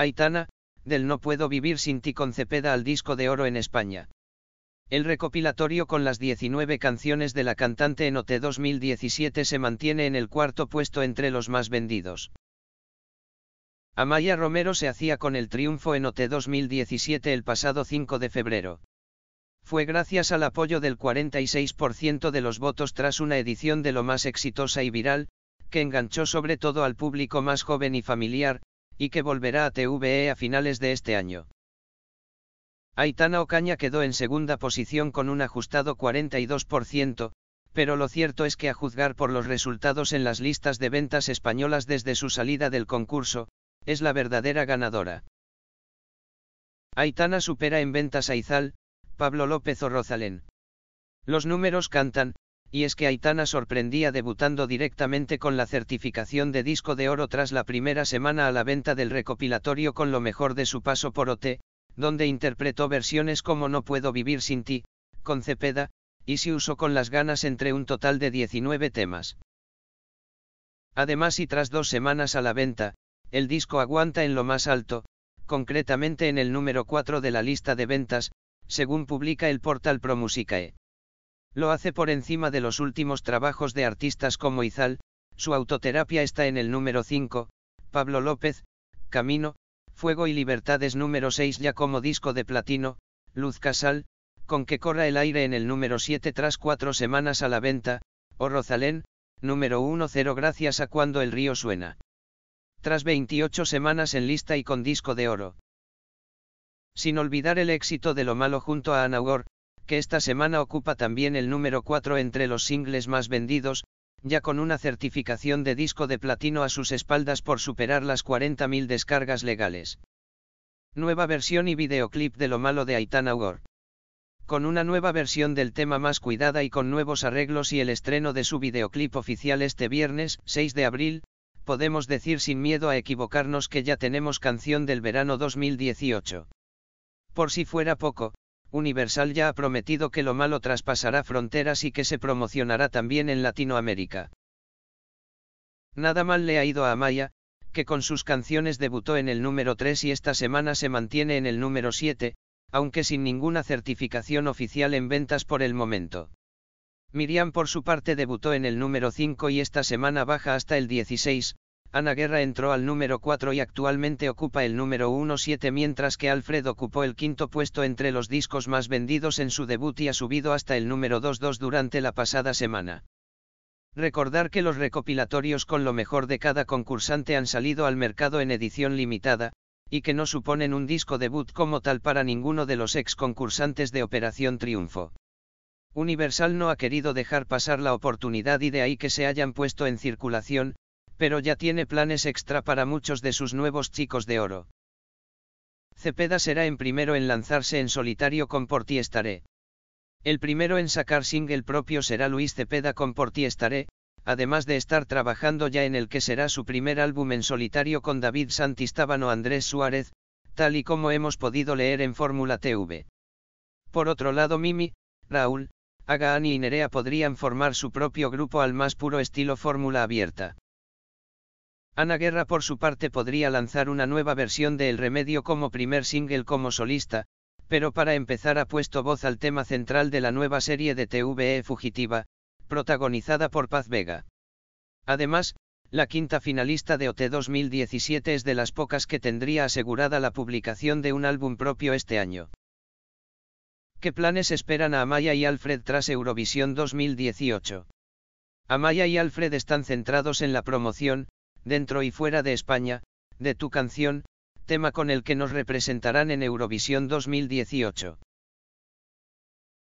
Aitana, del No puedo vivir sin ti con Cepeda al disco de oro en España. El recopilatorio con las 19 canciones de la cantante en OT 2017 se mantiene en el cuarto puesto entre los más vendidos. Amaya Romero se hacía con el triunfo en OT 2017 el pasado 5 de febrero. Fue gracias al apoyo del 46% de los votos tras una edición de lo más exitosa y viral, que enganchó sobre todo al público más joven y familiar, y que volverá a TVE a finales de este año. Aitana Ocaña quedó en segunda posición con un ajustado 42%, pero lo cierto es que a juzgar por los resultados en las listas de ventas españolas desde su salida del concurso, es la verdadera ganadora. Aitana supera en ventas a Izal, Pablo López o Rosalén. Los números cantan, y es que Aitana sorprendía debutando directamente con la certificación de disco de oro tras la primera semana a la venta del recopilatorio con lo mejor de su paso por OT, donde interpretó versiones como No puedo vivir sin ti, con Cepeda, y si usó con las ganas entre un total de 19 temas. Además y tras dos semanas a la venta, el disco aguanta en lo más alto, concretamente en el número 4 de la lista de ventas, según publica el portal ProMusicae. Lo hace por encima de los últimos trabajos de artistas como Izal, su autoterapia está en el número 5, Pablo López, Camino, Fuego y Libertades número 6 ya como disco de platino, Luz Casal, con que corra el aire en el número 7 tras cuatro semanas a la venta, o Rosalén, número 1-0 gracias a Cuando el río suena. Tras 28 semanas en lista y con disco de oro. Sin olvidar el éxito de Lo Malo junto a Anaugor, que esta semana ocupa también el número 4 entre los singles más vendidos, ya con una certificación de disco de platino a sus espaldas por superar las 40.000 descargas legales. Nueva versión y videoclip de Lo Malo de Aitana Ugor. Con una nueva versión del tema más cuidada y con nuevos arreglos y el estreno de su videoclip oficial este viernes, 6 de abril, podemos decir sin miedo a equivocarnos que ya tenemos canción del verano 2018. Por si fuera poco, Universal ya ha prometido que lo malo traspasará fronteras y que se promocionará también en Latinoamérica. Nada mal le ha ido a Amaya, que con sus canciones debutó en el número 3 y esta semana se mantiene en el número 7, aunque sin ninguna certificación oficial en ventas por el momento. Miriam por su parte debutó en el número 5 y esta semana baja hasta el 16, Ana Guerra entró al número 4 y actualmente ocupa el número 1-7 mientras que Alfred ocupó el quinto puesto entre los discos más vendidos en su debut y ha subido hasta el número 2-2 durante la pasada semana. Recordar que los recopilatorios con lo mejor de cada concursante han salido al mercado en edición limitada, y que no suponen un disco debut como tal para ninguno de los ex concursantes de Operación Triunfo. Universal no ha querido dejar pasar la oportunidad y de ahí que se hayan puesto en circulación, pero ya tiene planes extra para muchos de sus nuevos chicos de oro. Cepeda será en primero en lanzarse en solitario con Por ti estaré. El primero en sacar single propio será Luis Cepeda con Por ti estaré, además de estar trabajando ya en el que será su primer álbum en solitario con David Santistábano Andrés Suárez, tal y como hemos podido leer en Fórmula TV. Por otro lado Mimi, Raúl, Agaani y Nerea podrían formar su propio grupo al más puro estilo Fórmula abierta. Ana Guerra por su parte podría lanzar una nueva versión de El Remedio como primer single como solista, pero para empezar ha puesto voz al tema central de la nueva serie de TVE Fugitiva, protagonizada por Paz Vega. Además, la quinta finalista de OT 2017 es de las pocas que tendría asegurada la publicación de un álbum propio este año. ¿Qué planes esperan a Amaya y Alfred tras Eurovisión 2018? Amaya y Alfred están centrados en la promoción, dentro y fuera de España, de tu canción, tema con el que nos representarán en Eurovisión 2018.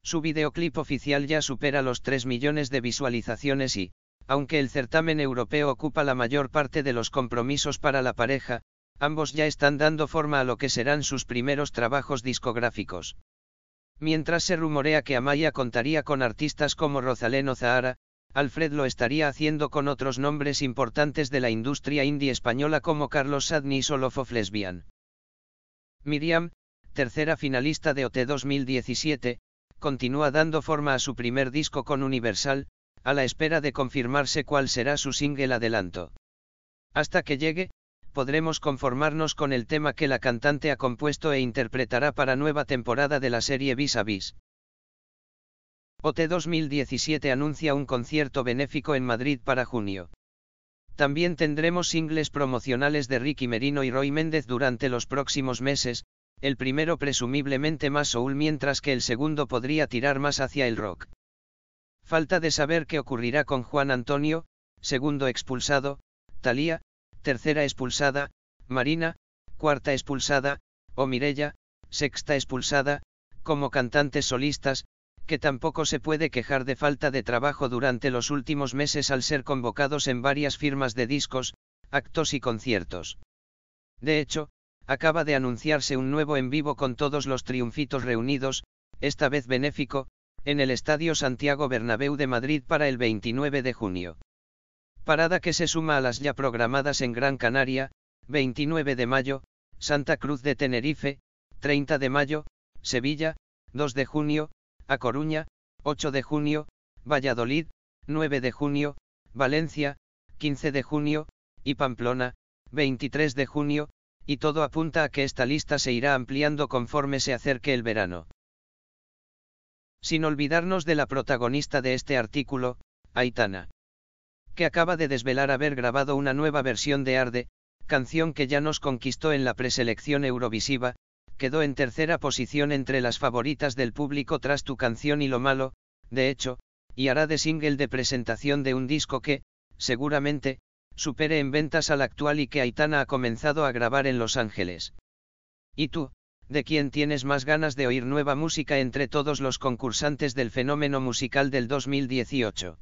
Su videoclip oficial ya supera los 3 millones de visualizaciones y, aunque el certamen europeo ocupa la mayor parte de los compromisos para la pareja, ambos ya están dando forma a lo que serán sus primeros trabajos discográficos. Mientras se rumorea que Amaya contaría con artistas como Rosalén o Zahara, Alfred lo estaría haciendo con otros nombres importantes de la industria indie española como Carlos Sadnis o Love Lesbian. Miriam, tercera finalista de OT 2017, continúa dando forma a su primer disco con Universal, a la espera de confirmarse cuál será su single adelanto. Hasta que llegue, podremos conformarnos con el tema que la cantante ha compuesto e interpretará para nueva temporada de la serie Vis a Vis. OT 2017 anuncia un concierto benéfico en Madrid para junio. También tendremos singles promocionales de Ricky Merino y Roy Méndez durante los próximos meses, el primero presumiblemente más soul mientras que el segundo podría tirar más hacia el rock. Falta de saber qué ocurrirá con Juan Antonio, segundo expulsado, Talía, tercera expulsada, Marina, cuarta expulsada, o Mirella, sexta expulsada, como cantantes solistas, que tampoco se puede quejar de falta de trabajo durante los últimos meses al ser convocados en varias firmas de discos, actos y conciertos. De hecho, acaba de anunciarse un nuevo en vivo con todos los triunfitos reunidos, esta vez benéfico, en el Estadio Santiago Bernabéu de Madrid para el 29 de junio. Parada que se suma a las ya programadas en Gran Canaria, 29 de mayo, Santa Cruz de Tenerife, 30 de mayo, Sevilla, 2 de junio, a Coruña, 8 de junio, Valladolid, 9 de junio, Valencia, 15 de junio, y Pamplona, 23 de junio, y todo apunta a que esta lista se irá ampliando conforme se acerque el verano. Sin olvidarnos de la protagonista de este artículo, Aitana. Que acaba de desvelar haber grabado una nueva versión de Arde, canción que ya nos conquistó en la preselección Eurovisiva, quedó en tercera posición entre las favoritas del público tras tu canción y lo malo, de hecho, y hará de single de presentación de un disco que, seguramente, supere en ventas al actual y que Aitana ha comenzado a grabar en Los Ángeles. ¿Y tú, de quién tienes más ganas de oír nueva música entre todos los concursantes del fenómeno musical del 2018?